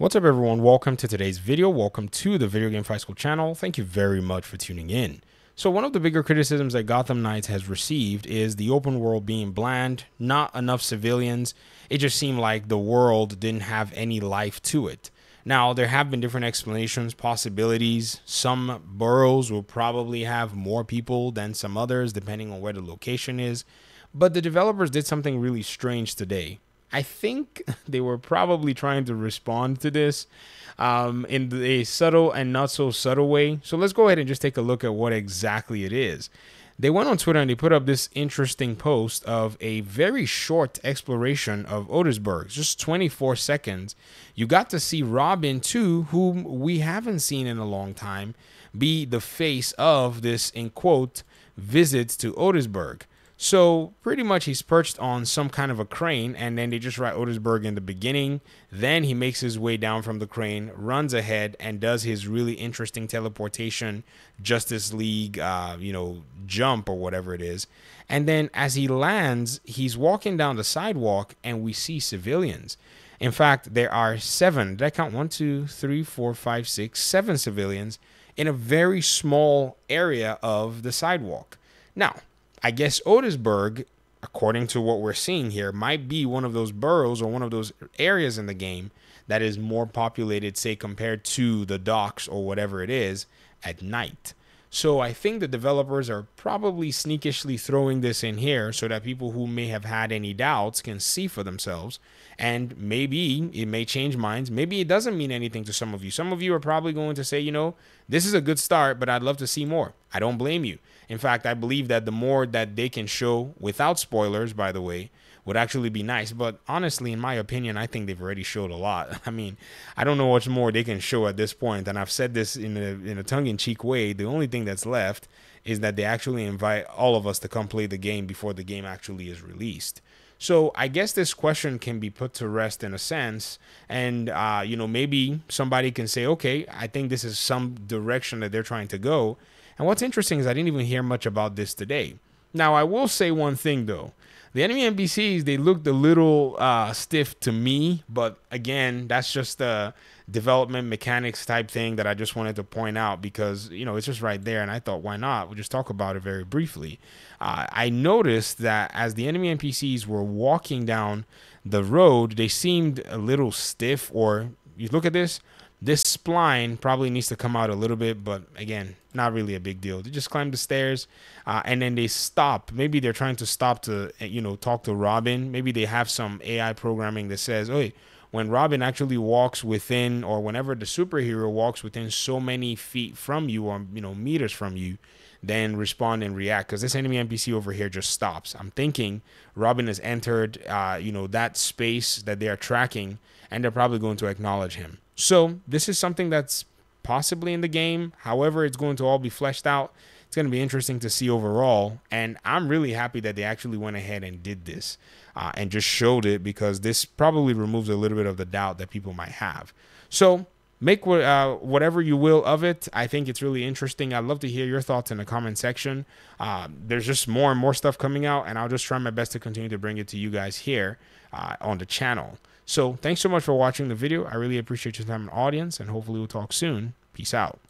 What's up everyone, welcome to today's video, welcome to the Video Game Fight School channel, thank you very much for tuning in. So one of the bigger criticisms that Gotham Knights has received is the open world being bland, not enough civilians, it just seemed like the world didn't have any life to it. Now, there have been different explanations, possibilities. Some boroughs will probably have more people than some others, depending on where the location is. But the developers did something really strange today. I think they were probably trying to respond to this um, in a subtle and not so subtle way. So let's go ahead and just take a look at what exactly it is. They went on Twitter and they put up this interesting post of a very short exploration of Otisburg, just 24 seconds. You got to see Robin, too, whom we haven't seen in a long time, be the face of this, in quote, visit to Otisburg. So pretty much he's perched on some kind of a crane, and then they just write Otisburg in the beginning. Then he makes his way down from the crane, runs ahead, and does his really interesting teleportation Justice League, uh, you know, jump or whatever it is. And then as he lands, he's walking down the sidewalk, and we see civilians. In fact, there are seven. Did I count one, two, three, four, five, six, seven civilians in a very small area of the sidewalk. Now, I guess Otisburg, according to what we're seeing here, might be one of those boroughs or one of those areas in the game that is more populated, say, compared to the docks or whatever it is at night. So I think the developers are probably sneakishly throwing this in here so that people who may have had any doubts can see for themselves. And maybe it may change minds. Maybe it doesn't mean anything to some of you. Some of you are probably going to say, you know, this is a good start, but I'd love to see more. I don't blame you. In fact, I believe that the more that they can show without spoilers, by the way, would actually be nice. But honestly, in my opinion, I think they've already showed a lot. I mean, I don't know much more they can show at this point. And I've said this in a in a tongue-in-cheek way. The only thing that's left is that they actually invite all of us to come play the game before the game actually is released. So I guess this question can be put to rest in a sense, and uh, you know maybe somebody can say, okay, I think this is some direction that they're trying to go, and what's interesting is I didn't even hear much about this today. Now, I will say one thing though. The enemy NPCs, they looked a little uh, stiff to me, but again, that's just a development mechanics type thing that I just wanted to point out because, you know, it's just right there. And I thought, why not? We'll just talk about it very briefly. Uh, I noticed that as the enemy NPCs were walking down the road, they seemed a little stiff, or you look at this, this spline probably needs to come out a little bit, but again, not really a big deal. They just climb the stairs uh, and then they stop. Maybe they're trying to stop to, eh, you know, talk to Robin. Maybe they have some AI programming that says, oh, when Robin actually walks within, or whenever the superhero walks within so many feet from you, or, you know, meters from you, then respond and react. Because this enemy NPC over here just stops. I'm thinking Robin has entered, uh, you know, that space that they are tracking, and they're probably going to acknowledge him. So this is something that's possibly in the game. However, it's going to all be fleshed out. It's going to be interesting to see overall. And I'm really happy that they actually went ahead and did this uh, and just showed it because this probably removes a little bit of the doubt that people might have. So make uh, whatever you will of it. I think it's really interesting. I'd love to hear your thoughts in the comment section. Uh, there's just more and more stuff coming out, and I'll just try my best to continue to bring it to you guys here uh, on the channel. So thanks so much for watching the video. I really appreciate your time and audience, and hopefully we'll talk soon. Peace out.